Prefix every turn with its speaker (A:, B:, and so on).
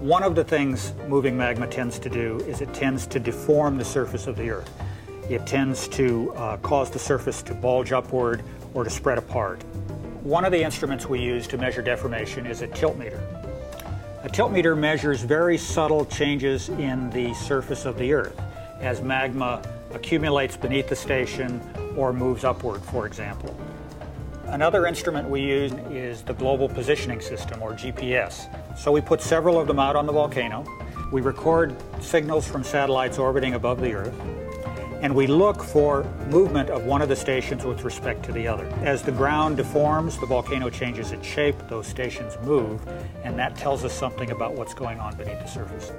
A: One of the things moving magma tends to do is it tends to deform the surface of the Earth. It tends to uh, cause the surface to bulge upward or to spread apart. One of the instruments we use to measure deformation is a tilt meter. A tilt meter measures very subtle changes in the surface of the Earth as magma accumulates beneath the station or moves upward, for example. Another instrument we use is the Global Positioning System, or GPS. So we put several of them out on the volcano. We record signals from satellites orbiting above the Earth, and we look for movement of one of the stations with respect to the other. As the ground deforms, the volcano changes its shape, those stations move, and that tells us something about what's going on beneath the surface.